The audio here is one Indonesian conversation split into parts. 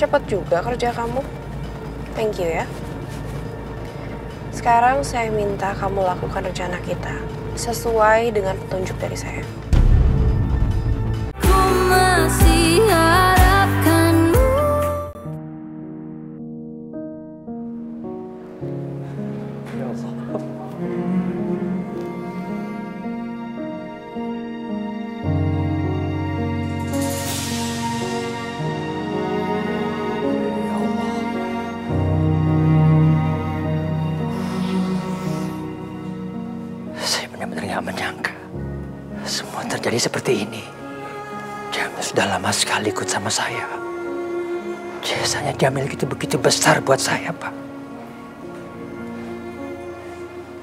Cepat juga kerja kamu. Thank you ya. Sekarang saya minta kamu lakukan rencana kita sesuai dengan petunjuk dari saya. Ku masih sekali ikut sama saya. Jasanya Jamil itu begitu besar buat saya, Pak.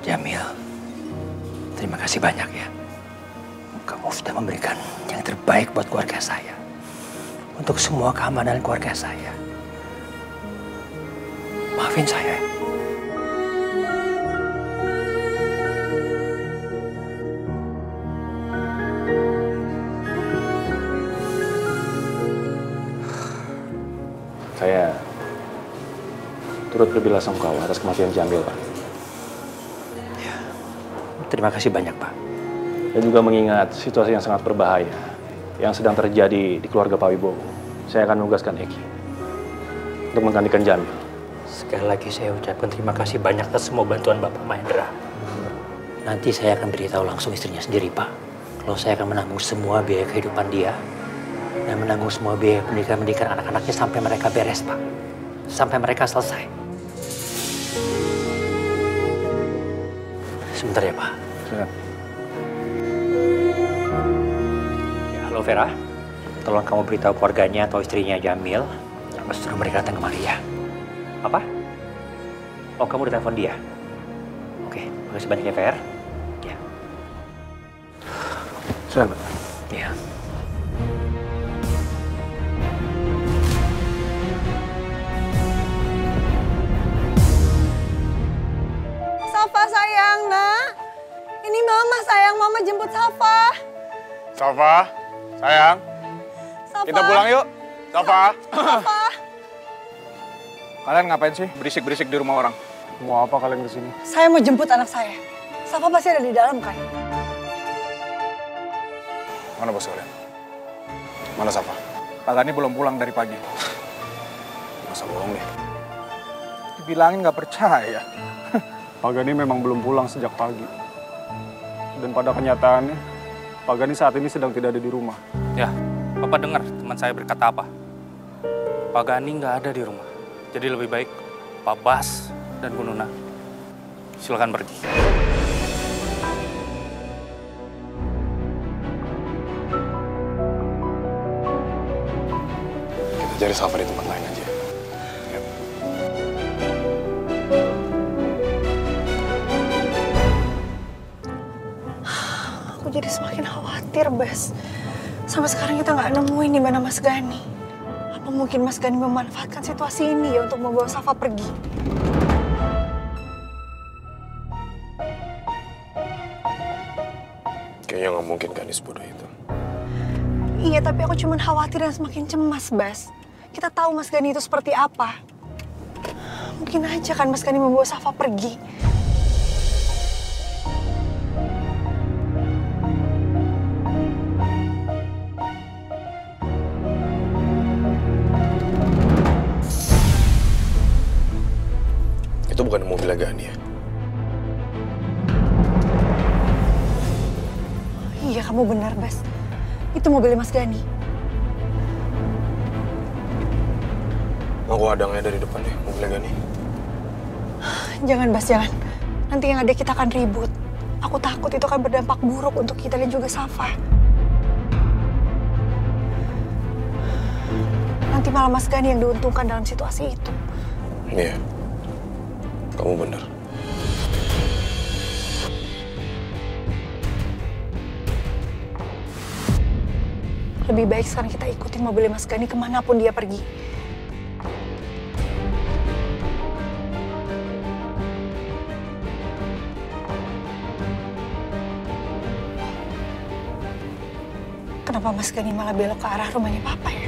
Jamil, terima kasih banyak ya. Kamu sudah memberikan yang terbaik buat keluarga saya. Untuk semua keamanan keluarga saya. Maafin saya. ya. Saya turut berbelasungkawa atas kematian Jamil, Pak. Terima kasih banyak, Pak. Dan juga mengingat situasi yang sangat berbahaya yang sedang terjadi di keluarga Pak Wibowo. Saya akan menugaskan Eki untuk menggantikan Jamil. Sekali lagi saya ucapkan terima kasih banyak atas semua bantuan Bapak Mahendra. Nanti saya akan beritahu langsung istrinya sendiri, Pak. Kalau saya akan menanggung semua biaya kehidupan dia dan menanggung semua biaya pendidikan-pendidikan anak-anaknya sampai mereka beres, Pak. Sampai mereka selesai. Sebentar ya, Pak. Silakan. Ya, halo Vera. Tolong kamu beritahu keluarganya atau istrinya Jamil. Suruh mereka datang kemari ya. Apa? Oh, kamu udah telepon dia? Oke, makasih banyak ya, Ver. Ya. Pak. Ya. Sayang, nak. Ini mama sayang, mama jemput Safa. Safa, sayang, Safa. kita pulang yuk. Safa. Safa. Kalian ngapain sih berisik-berisik di rumah orang? Mau apa kalian ke sini? Saya mau jemput anak saya. Safa pasti ada di dalam kan? Mana bos kalian? Mana Safa? Pak Gani belum pulang dari pagi. Masa bohong deh. Dibilangin nggak percaya. Pak Gani memang belum pulang sejak pagi. Dan pada kenyataannya, Pak Gani saat ini sedang tidak ada di rumah. Ya, Bapak dengar teman saya berkata apa? Pak Gani nggak ada di rumah. Jadi lebih baik Pak Bas dan Bu Nuna silakan pergi. Kita cari Safa di tempat lain aja. Jadi semakin khawatir, Bes. Sampai sekarang kita nggak nemuin di mana Mas Gani. Apa mungkin Mas Gani memanfaatkan situasi ini ya untuk membawa Safa pergi? Kayaknya nggak mungkin kan sebodoh itu. Iya, tapi aku cuma khawatir dan semakin cemas, Bas. Kita tahu Mas Gani itu seperti apa. Mungkin aja kan Mas Gani membawa Safa pergi. Iya, kamu benar, Bas. Itu mobilnya Mas Gani. Aku ada ngeliat dari depan deh mobil Gani. Jangan, Bas, jangan. Nanti yang ada kita akan ribut. Aku takut itu akan berdampak buruk untuk kita dan juga Safa. Nanti malah Mas Gani yang diuntungkan dalam situasi itu. Iya. Kamu bener. Lebih baik sekarang kita ikutin mobilnya Mas Gani ke mana pun dia pergi. Kenapa Mas Gani malah belok ke arah rumahnya Papa ya?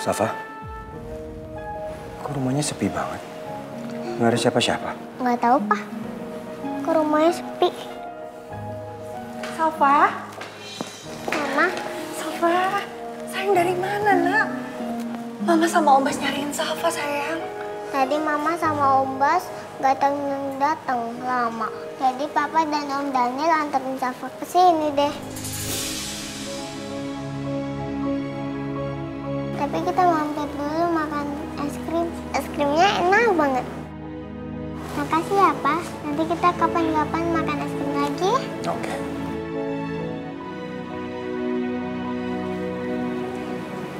Safa? Kok rumahnya sepi banget? Nggak ada siapa-siapa? Nggak tahu, Pak. Ke rumahnya sepi. Safa, Mama, Safa, sayang dari mana nak? Mama sama Om Bas nyariin Safa sayang. tadi Mama sama Om Bas datang datang lama. Jadi Papa dan Om Daniel anterin Safa ke sini deh. Tapi kita mampir dulu makan es krim. Es krimnya enak banget. Makasih ya, Pak. Nanti kita kapan-kapan makan es krim lagi. Oke.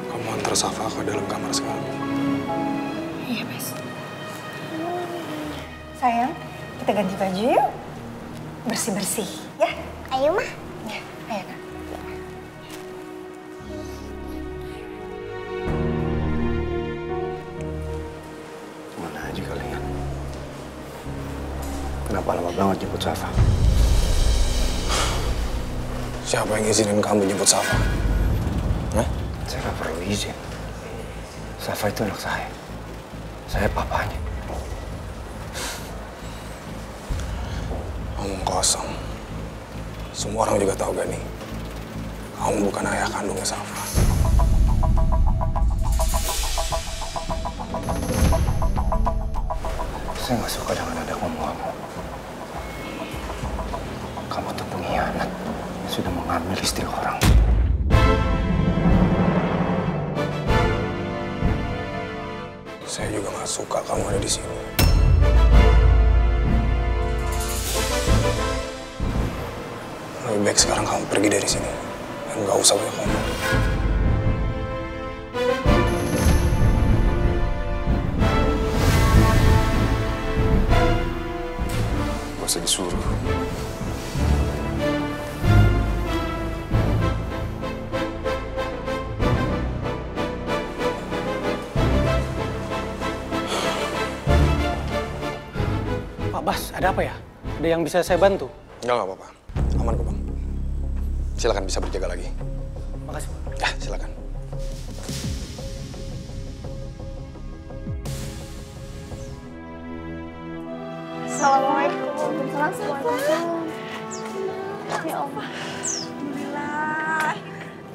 Kamu antar Safa ke dalam kamar sekarang. Iya, Bes. Sayang, kita ganti baju yuk. Bersih-bersih, ya? Ayo, Mah. Banget jemput Safa? Siapa yang izinin kamu jemput Safa? Hah? Saya nggak perlu izin. Safa itu anak saya. Saya papanya. Omong kosong. Semua orang juga tahu gak nih? Kamu bukan ayah kandungnya Safa. Saya nggak suka dengan ada kamu kamu. Kamu sudah mengambil istri orang. Saya juga nggak suka kamu ada di sini. Lebih baik sekarang kamu pergi dari sini. Dan nggak usah banyak ngomong. Gak usah disuruh. Ada apa ya? Ada yang bisa saya bantu? Enggak, nggak apa-apa. Aman kok, Bang. Silakan bisa berjaga lagi. Makasih, Pak. Ya, silakan. Assalamualaikum. Waalaikumsalam. Ya Allah. Alhamdulillah.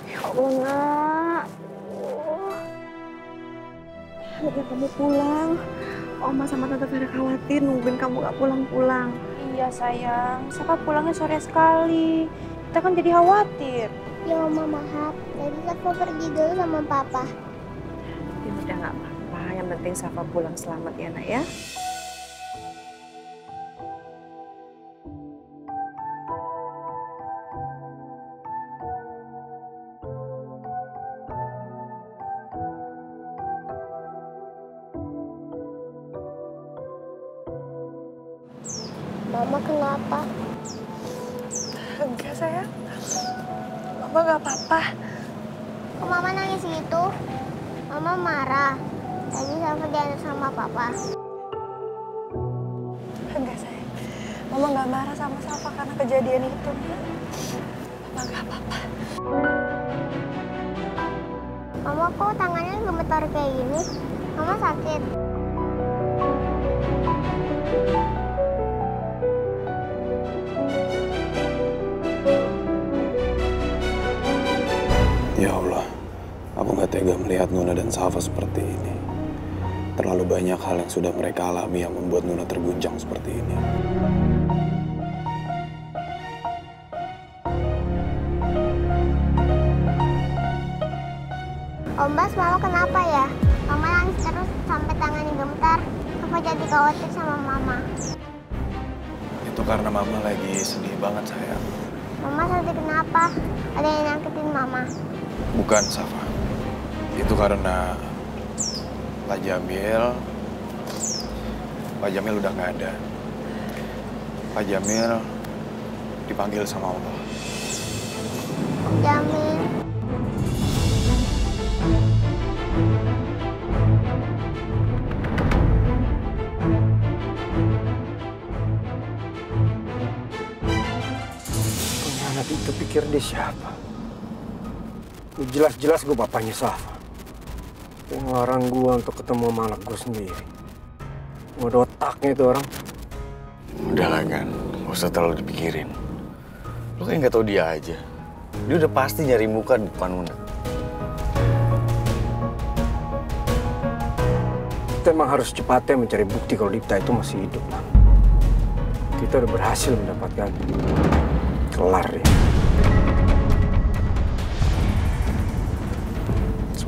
Ya Allah, nak. Akhirnya kamu pulang. Oma sama Tante Vera khawatir nungguin kamu gak pulang-pulang. Iya sayang, Safa pulangnya sore sekali. Kita kan jadi khawatir. Ya, Oma maaf. Tadi Safa pergi dulu sama Papa. Ya udah nggak apa-apa, yang penting Safa pulang selamat ya nak ya. Kenapa? Enggak, sayang. Mama gak apa-apa. Kok Mama nangis gitu? Mama marah. Tadi Safa diantar sama Papa. Enggak, sayang. Mama gak marah sama Safa karena kejadian itu. Mama gak apa-apa. Mama kok tangannya gemetar kayak gini? Mama sakit. Ya Allah, aku gak tega melihat Nuna dan Safa seperti ini. Terlalu banyak hal yang sudah mereka alami yang membuat Nuna terguncang seperti ini. Om Bas, Mama kenapa ya? Mama nangis terus sampai tangannya gemetar. Safa jadi khawatir sama Mama. Itu karena Mama lagi sedih banget sayang. Mama sedih kenapa? Ada yang nyakitin Mama. Bukan Safa. Itu karena Pak Jamil, Pak Jamil udah nggak ada. Pak Jamil dipanggil sama Allah. Jamil. Pengkhianat itu pikir dia siapa? Jelas-jelas gue bapaknya Safa. Dia ngelarang gua untuk ketemu sama anak gua sendiri. Gua ada otaknya itu orang. Udah lah kan, gak usah terlalu dipikirin. Lu kayak nggak tahu dia aja. Dia udah pasti nyari muka di depan Una. Kita emang harus cepatnya mencari bukti kalau Dipta itu masih hidup, Bang. Kita udah berhasil mendapatkan kelar ya.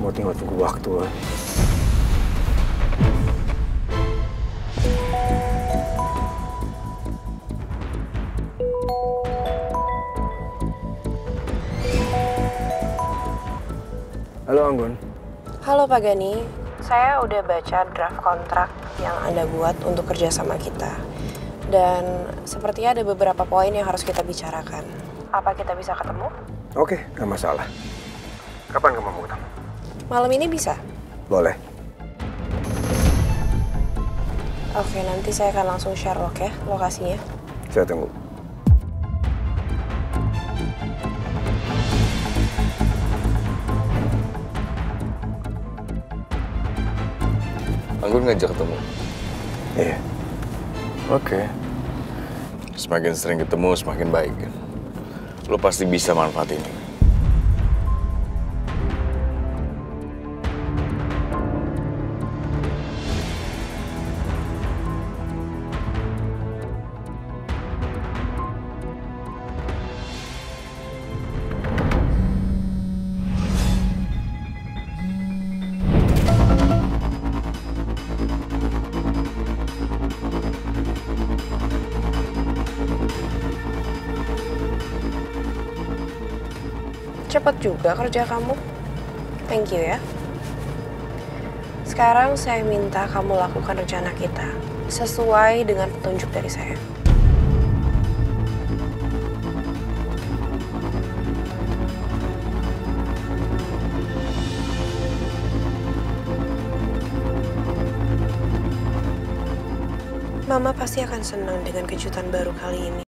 Semua tinggal tunggu waktu, Bang. Halo Anggun. Halo Pak Gani, saya udah baca draft kontrak yang Anda buat untuk kerjasama kita. Dan sepertinya ada beberapa poin yang harus kita bicarakan. Apa kita bisa ketemu? Oke, nggak masalah. Kapan kamu mau ketemu? Malam ini bisa? Boleh. Oke, nanti saya akan langsung share log ya, lokasinya. Saya tunggu. Anggun ngajak ketemu. Iya. Oke. Semakin sering ketemu, semakin baik kan. Lu pasti bisa manfaatin ini. Cepet juga kerja kamu. Thank you ya. Sekarang saya minta kamu lakukan rencana kita sesuai dengan petunjuk dari saya. Mama pasti akan senang dengan kejutan baru kali ini.